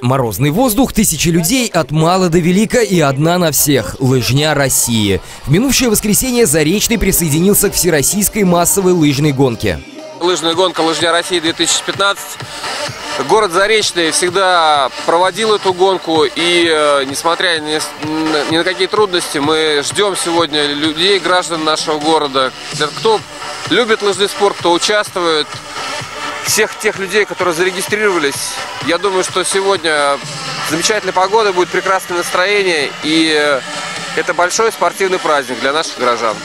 Морозный воздух, тысячи людей от мала до велика и одна на всех – лыжня России. В минувшее воскресенье Заречный присоединился к всероссийской массовой лыжной гонке. Лыжная гонка «Лыжня России-2015». Город Заречный всегда проводил эту гонку, и э, несмотря ни, ни на какие трудности, мы ждем сегодня людей, граждан нашего города, кто любит лыжный спорт, кто участвует, всех тех людей, которые зарегистрировались. Я думаю, что сегодня замечательная погода, будет прекрасное настроение, и это большой спортивный праздник для наших горожан.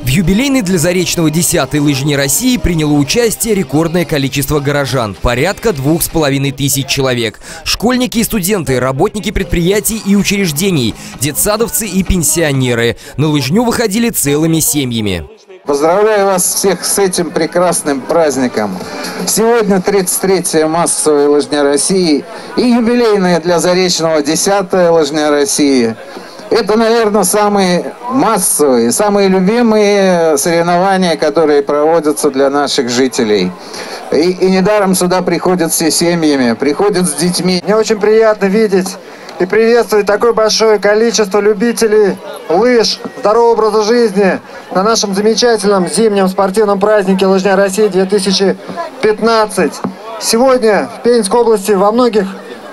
В юбилейной для Заречного 10-й лыжни России приняло участие рекордное количество горожан – порядка двух с половиной тысяч человек. Школьники и студенты, работники предприятий и учреждений, детсадовцы и пенсионеры. На лыжню выходили целыми семьями. Поздравляю вас всех с этим прекрасным праздником. Сегодня 33-я массовая лыжня России и юбилейная для Заречного 10-я лыжня России. Это, наверное, самые массовые, самые любимые соревнования, которые проводятся для наших жителей. И, и недаром сюда приходят все семьями, приходят с детьми. Мне очень приятно видеть и приветствовать такое большое количество любителей лыж, здорового образа жизни на нашем замечательном зимнем спортивном празднике «Лыжня России 2015». Сегодня в Пензенской области во многих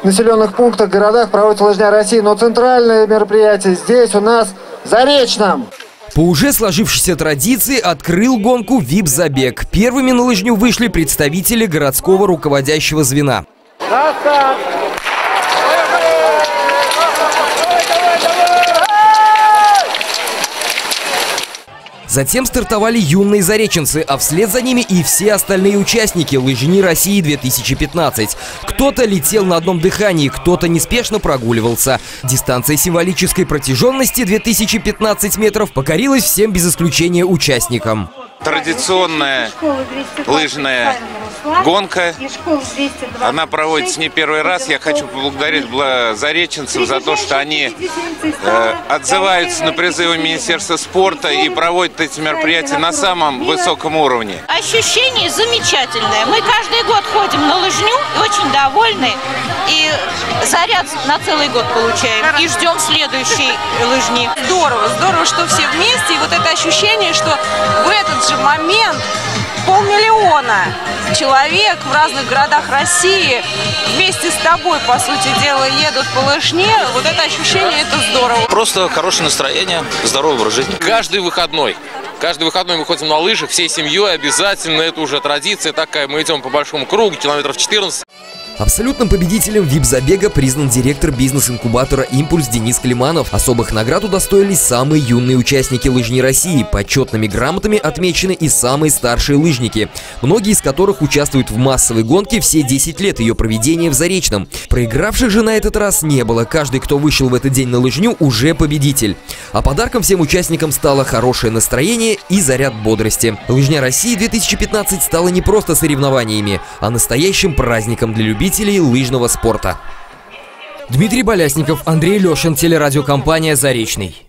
населенных пунктах, городах проводится «Лыжня России», но центральное мероприятие здесь у нас в Заречном. По уже сложившейся традиции открыл гонку ВИП-забег. Первыми на лыжню вышли представители городского руководящего звена. Настав! Затем стартовали юные зареченцы, а вслед за ними и все остальные участники лыжни России-2015. Кто-то летел на одном дыхании, кто-то неспешно прогуливался. Дистанция символической протяженности 2015 метров покорилась всем без исключения участникам. Традиционная лыжная гонка. Она проводится не первый раз. Я хочу поблагодарить зареченцев за то, что они э, отзываются на призывы Министерства спорта и проводят эти мероприятия на самом высоком уровне. Ощущение замечательное. Мы каждый год ходим на лыжню, очень довольны. И заряд на целый год получаем. И ждем следующей лыжни. Здорово, здорово, что все вместе. И вот это ощущение, что в этот же момент полмиллиона человек в разных городах России вместе с тобой, по сути дела, едут по лыжне. Вот это ощущение, это здорово. Просто хорошее настроение, здоровый образ жизни. Каждый выходной. Каждый выходной мы ходим на лыжах всей семьей обязательно. Это уже традиция такая. Мы идем по большому кругу, километров 14. Абсолютным победителем ВИП-забега признан директор бизнес-инкубатора «Импульс» Денис Климанов. Особых наград удостоились самые юные участники лыжни России. Почетными грамотами отмечены и самые старшие лыжники, многие из которых участвуют в массовой гонке все 10 лет ее проведения в Заречном. Проигравших же на этот раз не было. Каждый, кто вышел в этот день на лыжню, уже победитель. А подарком всем участникам стало хорошее настроение и заряд бодрости. Лыжня России 2015 стала не просто соревнованиями, а настоящим праздником для любителей любителей лыжного спорта. Дмитрий Болясников, Андрей Лешин, телерадиокомпания «Заречный».